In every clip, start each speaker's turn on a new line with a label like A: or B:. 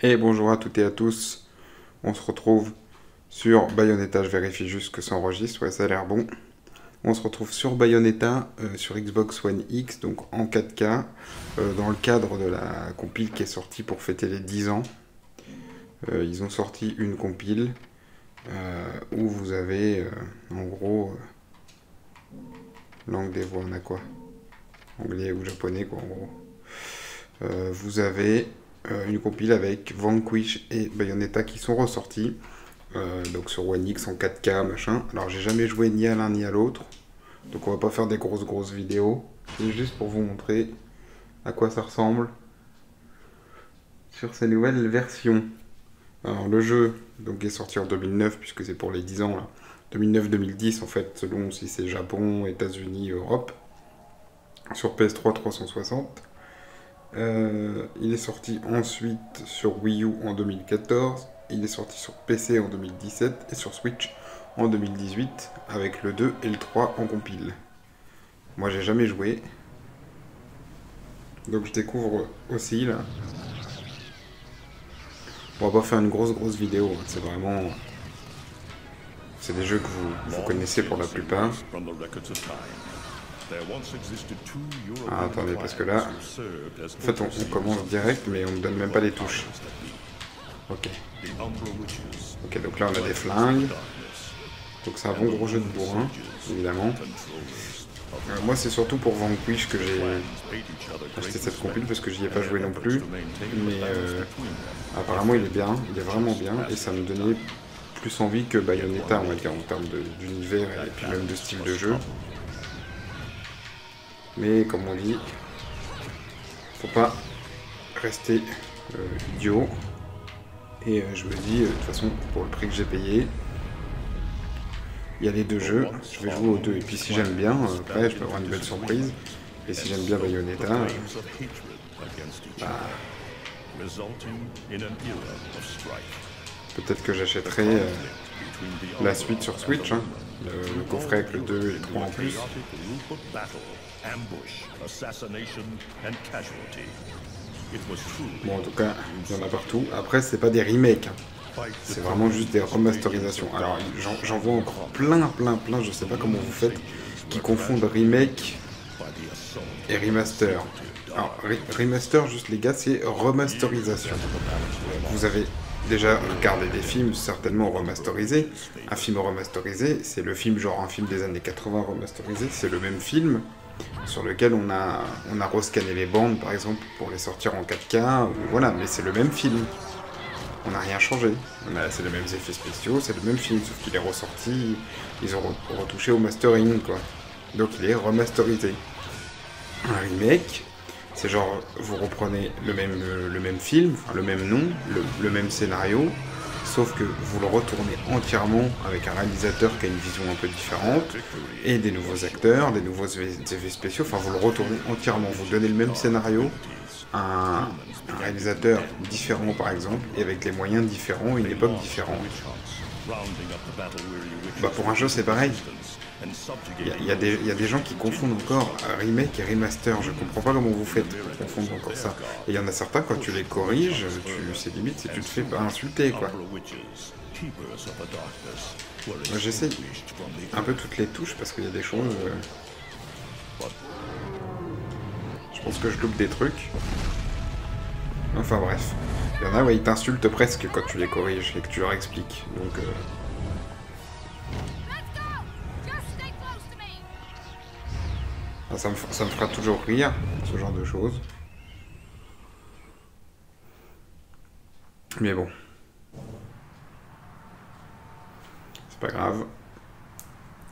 A: Et bonjour à toutes et à tous, on se retrouve sur Bayonetta, je vérifie juste que ça enregistre, ouais ça a l'air bon. On se retrouve sur Bayonetta, euh, sur Xbox One X, donc en 4K, euh, dans le cadre de la compile qui est sortie pour fêter les 10 ans. Euh, ils ont sorti une compile où vous avez, en gros, langue des voix, on a quoi Anglais ou japonais, quoi, en gros. vous avez euh, une compile avec Vanquish et Bayonetta qui sont ressortis. Euh, donc sur One X en 4K, machin. Alors j'ai jamais joué ni à l'un ni à l'autre. Donc on va pas faire des grosses grosses vidéos. C'est juste pour vous montrer à quoi ça ressemble sur ces nouvelles versions. Alors le jeu est sorti en 2009 puisque c'est pour les 10 ans là. 2009-2010 en fait selon si c'est Japon, États-Unis, Europe. Sur PS3 360. Euh, il est sorti ensuite sur Wii U en 2014, il est sorti sur PC en 2017 et sur Switch en 2018 avec le 2 et le 3 en compile. Moi j'ai jamais joué. Donc je découvre aussi là. On va pas faire une grosse grosse vidéo, hein. c'est vraiment... C'est des jeux que vous, vous connaissez pour la plupart. Ah, attendez, parce que là, en fait, on, commence direct, mais on ne donne même pas les touches. Ok. Ok, donc là, on a des flingues. Donc c'est un bon gros jeu de bourrin, évidemment. Euh, moi, c'est surtout pour Vanquish que j'ai acheté cette compile, parce que j'y ai pas joué non plus. Mais euh, apparemment, il est bien, il est vraiment bien, et ça me donnait plus envie que Bayonetta, en termes d'univers et puis même de style de jeu. Mais comme on dit, faut pas rester euh, idiot. Et je me dis, de toute façon, pour le prix que j'ai payé, il y a les deux jeux, je vais jouer aux deux. Et puis si j'aime bien, après je peux avoir une belle surprise. Et si j'aime bien Bayonetta, bah, peut-être que j'achèterai la suite sur Switch, hein. le, coffret avec le 2 et le 3 en plus. Bon, en tout cas, il y en a partout. Après, c'est pas des remakes. Hein. C'est vraiment juste des remasterisations. Alors, j'en vois encore plein, plein, plein, je sais pas comment vous faites, qui confondent remake et remaster. Alors, remaster, juste les gars, c'est remasterisation. Vous avez déjà regardé des films certainement remasterisés. Un film remasterisé, c'est le film genre un film des années 80 remasterisé, c'est le même film, sur lequel on a, on a rescanné les bandes, par exemple, pour les sortir en 4K. Voilà, mais c'est le même film. On n'a rien changé. C'est les mêmes effets spéciaux, c'est le même film, sauf qu'il est ressorti, ils ont retouché au mastering, quoi. Donc il est remasterisé. Un remake, c'est genre, vous reprenez le même, le même film, le même nom, le même scénario, sauf que vous le retournez entièrement avec un réalisateur qui a une vision un peu différente, et des nouveaux acteurs, des nouveaux effets spéciaux, enfin vous le retournez entièrement, vous donnez le même scénario un, réalisateur différent par exemple, et avec les moyens différents, une époque différente. Bah pour un jeu c'est pareil. Il y, a des gens qui confondent encore remake et remaster. Je comprends pas comment vous faites pour confondre encore ça. Et il y en a certains, quand tu les corriges, tu, c'est limite si tu te fais insulter, quoi. J'essaie un peu toutes les touches parce qu'il y a des choses... Euh, je pense que je loupe des trucs. Enfin bref. Il y en a, ouais, ils t'insultent presque quand tu les corriges et que tu leur expliques. Donc... Euh, Ça me, fera toujours rire, ce genre de choses. Mais bon. C'est pas grave.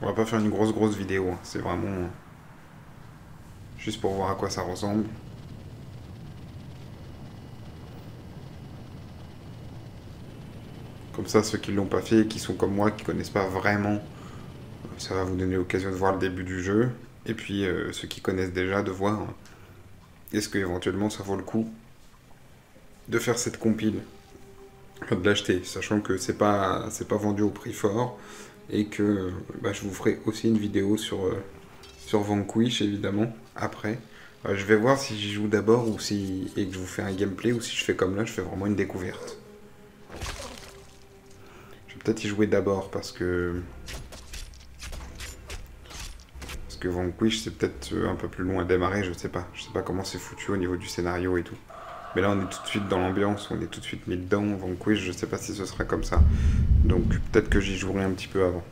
A: On va pas faire une grosse grosse vidéo. Hein. C'est vraiment... Juste pour voir à quoi ça ressemble. Comme ça, ceux qui l'ont pas fait, qui sont comme moi, qui connaissent pas vraiment, ça va vous donner l'occasion de voir le début du jeu. Et puis euh, ceux qui connaissent déjà de voir hein, est-ce que éventuellement ça vaut le coup de faire cette compile. de l'acheter, sachant que c'est pas pas vendu au prix fort et que bah, je vous ferai aussi une vidéo sur euh, sur Vanquish évidemment après. Euh, je vais voir si j'y joue d'abord ou si et que je vous fais un gameplay ou si je fais comme là, je fais vraiment une découverte. Je vais peut-être y jouer d'abord parce que parce que Vanquish c'est peut-être un peu plus long à démarrer, je sais pas. Je sais pas comment c'est foutu au niveau du scénario et tout. Mais là, on est tout de suite dans l'ambiance, on est tout de suite mis dedans. Vanquish, je sais pas si ce sera comme ça. Donc peut-être que j'y jouerai un petit peu avant.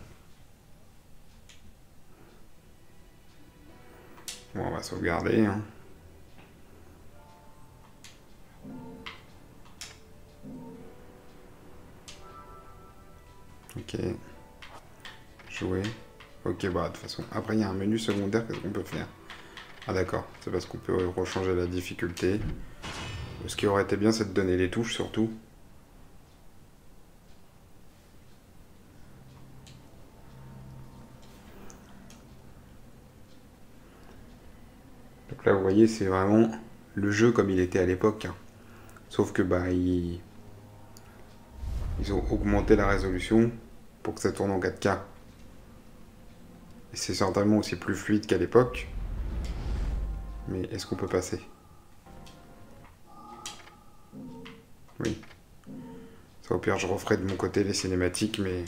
A: Bon, on va sauvegarder. Hein. Ok. Jouer. Ok, bah de toute façon. Après, il y a un menu secondaire, qu'est-ce qu'on peut faire Ah d'accord, c'est parce qu'on peut rechanger la difficulté. Ce qui aurait été bien, c'est de donner les touches surtout. Là, vous voyez, c'est vraiment le jeu comme il était à l'époque. Hein. Sauf que bah ils... ils ont augmenté la résolution pour que ça tourne en 4K. Et c'est certainement aussi plus fluide qu'à l'époque. Mais est-ce qu'on peut passer? Oui. Ça, au pire, je referai de mon côté les cinématiques, mais...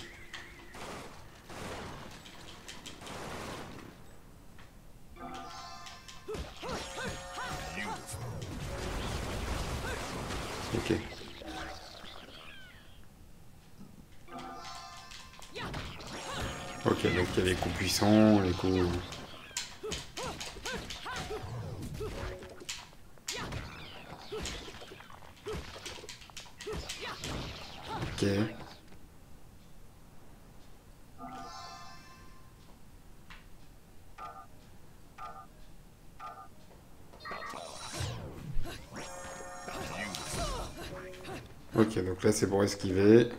A: Ok. Ok, donc il y a les coups puissants, les coups... Ok, donc là c'est pour esquiver.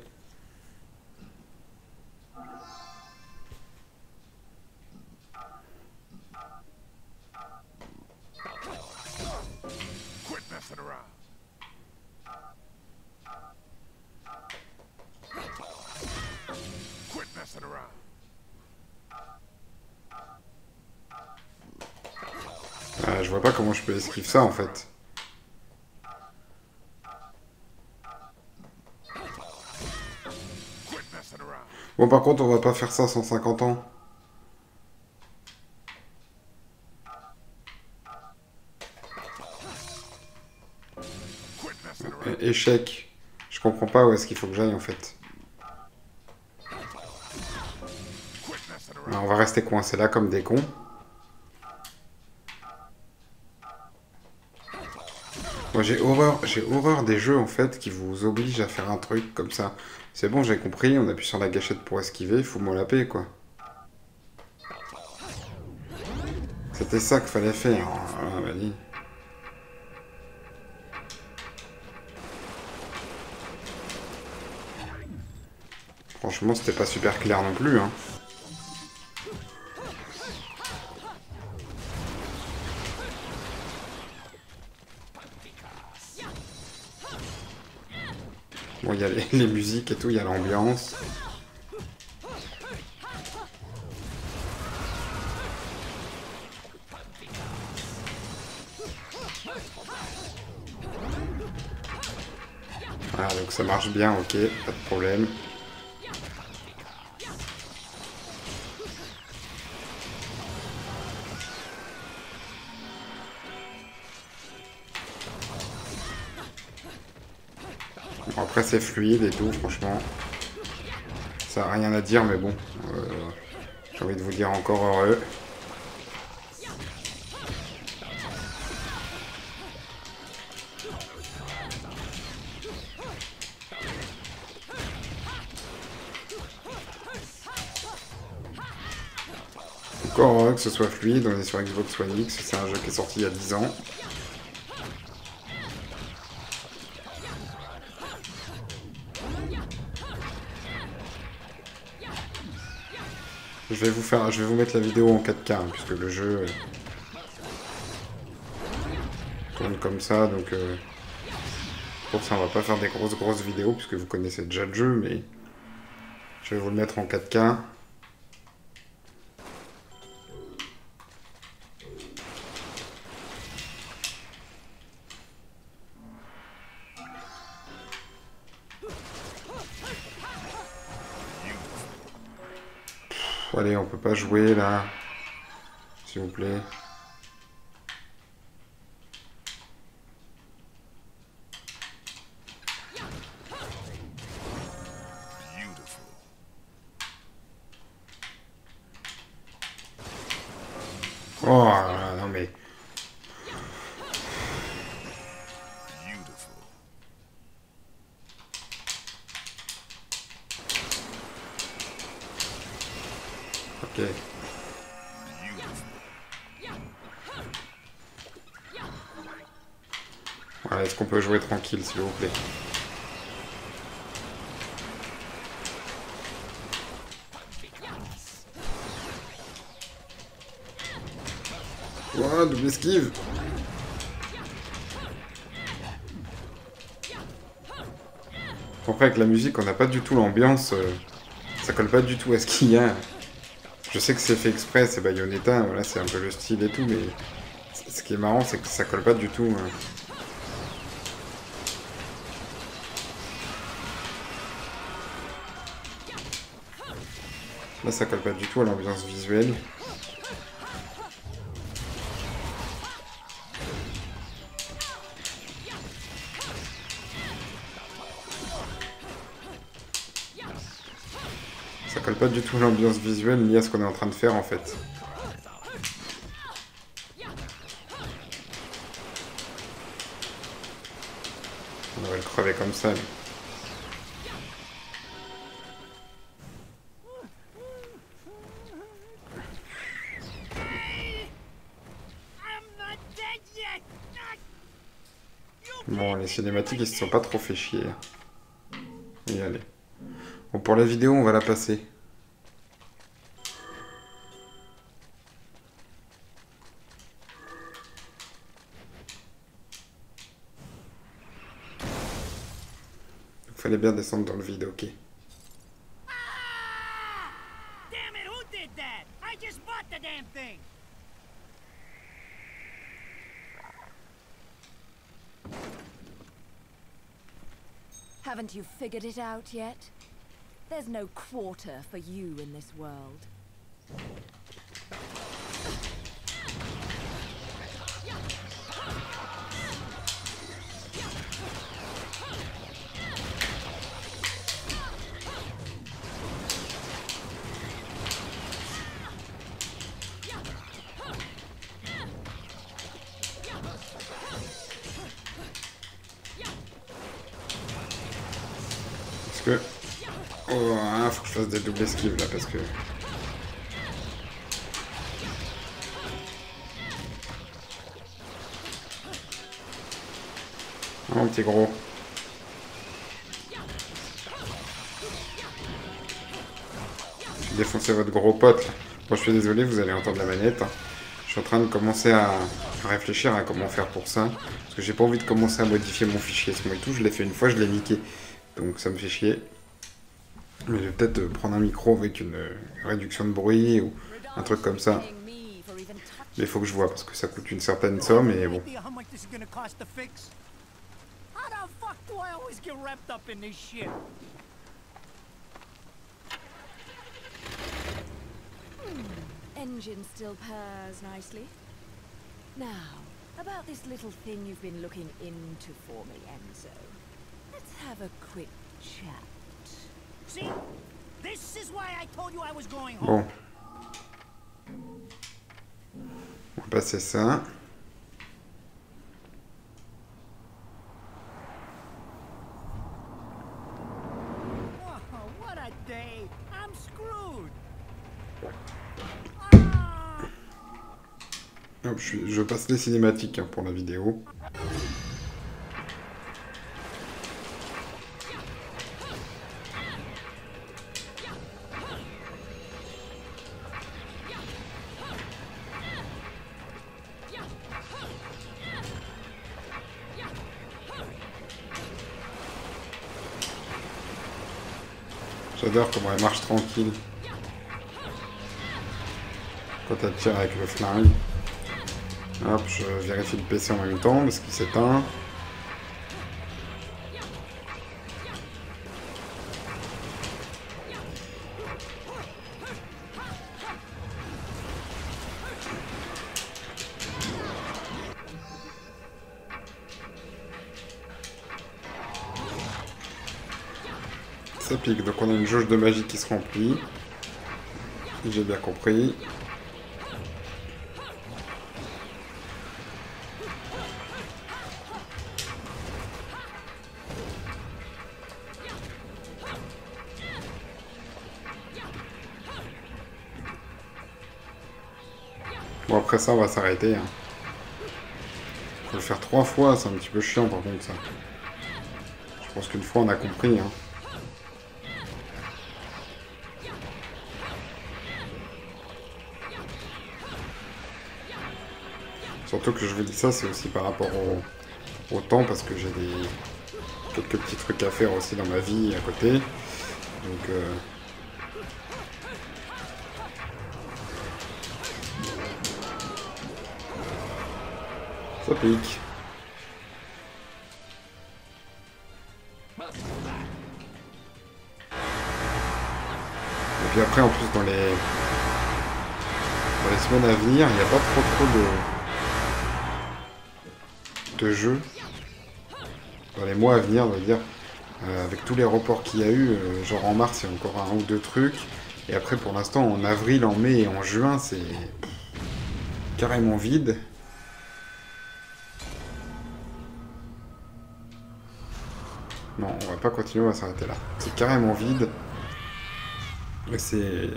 A: Ah, je vois pas comment je peux esquiver ça en fait. Bon, par contre, on va pas faire ça 150 ans. Échec. Je comprends pas où est-ce qu'il faut que j'aille en fait. on va rester coincé là comme des cons. Moi j'ai horreur, des jeux en fait qui vous obligent à faire un truc comme ça. C'est bon, j'ai compris, on appuie sur la gâchette pour esquiver, faut-moi la paix quoi. C'était ça qu'il fallait faire. Ah, vas-y. Franchement, c'était pas super clair non plus, hein. Il y a les, musiques et tout, il y a l'ambiance. Voilà, donc ça marche bien, ok, pas de problème. Fluide et tout, franchement. Ça n'a rien à dire, mais bon. Euh, j'ai envie de vous dire encore heureux. Encore heureux que ce soit fluide, on est sur Xbox One X, c'est un jeu qui est sorti il y a 10 ans. Vais vous faire, je vais vous mettre la vidéo en 4K hein, puisque le jeu euh, tourne comme ça, donc. Pour ça, on va pas faire des grosses grosses vidéos, puisque vous connaissez déjà le jeu, mais je vais vous le mettre en 4K. Pas jouer là. S'il vous plaît. Peut jouer tranquille, s'il vous plaît Ouah, double esquive Après, avec la musique, on n'a pas du tout l'ambiance. Euh, ça colle pas du tout à ce qu'il y a. Je sais que c'est fait exprès, c'est Bayonetta, voilà, c'est un peu le style et tout, mais ce qui est marrant, c'est que ça colle pas du tout. Hein. Là, ça colle pas du tout à l'ambiance visuelle. colle pas du tout l'ambiance visuelle ni à ce qu'on est en train de faire en fait. On va le crever comme ça. Bon, les cinématiques, ils se sont pas trop fait chier. Et allez. Bon, pour la vidéo, on va la passer. fallait bien descendre dans le vide, ok. Haven't you figured it out yet? There's no quarter for you in this world. Hein, faut que je fasse des doubles esquives là parce que... Oh, mon petit gros. J'ai défoncé votre gros pote. Bon, je suis désolé, vous allez entendre la manette. Je suis en train de commencer à réfléchir à comment faire pour ça. Parce que j'ai pas envie de commencer à modifier mon fichier ce et tout. Je l'ai fait une fois, je l'ai niqué. Donc ça me fait chier. Mais je vais peut-être prendre un micro avec une réduction de bruit ou un truc comme ça. Mais il faut que je vois parce que ça coûte une certaine somme et bon. Engine still purrs nicely. Now, about this little thing you've been looking into for me, Enzo. Let's have a quick chat. Bon. On va passer ça. Hop, je, je passe les cinématiques hein, pour la vidéo. J'adore comment elle marche tranquille. Quand elle tire avec le flingue. Hop, je vérifie le PC en même temps parce qu'il s'éteint. Ça pique, donc on a une jauge de magie qui se remplit. J'ai bien compris. Bon après ça on va s'arrêter. Hein. Faut le faire trois fois, c'est un petit peu chiant par contre ça. Je pense qu'une fois on a compris. Hein. Surtout que je vous dis ça, c'est aussi par rapport au, temps, parce que j'ai des quelques petits trucs à faire aussi dans ma vie à côté. Donc... Euh, ça pique. Et puis après, en plus, dans les, dans les semaines à venir, il n'y a pas trop trop de jeu dans les mois à venir, on va dire, euh, avec tous les reports qu'il y a eu, euh, genre en mars, il y a encore un ou deux trucs, et après pour l'instant en avril, en mai et en juin, c'est carrément vide. Non, on va pas continuer, on va s'arrêter là. C'est carrément vide. Et c'est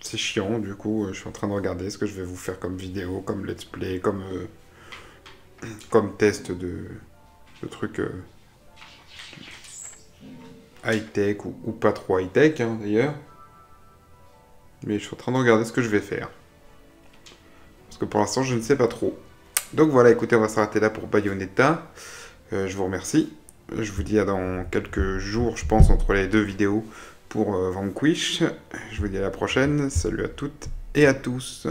A: c'est chiant, du coup, je suis en train de regarder ce que je vais vous faire comme vidéo, comme let's play, comme euh, comme test de, trucs euh, high-tech ou, pas trop high-tech hein, d'ailleurs. Mais je suis en train de regarder ce que je vais faire. Parce que pour l'instant, je ne sais pas trop. Donc voilà, écoutez, on va s'arrêter là pour Bayonetta. Euh, je vous remercie. Je vous dis à dans quelques jours, je pense, entre les deux vidéos pour euh, Vanquish. Je vous dis à la prochaine. Salut à toutes et à tous.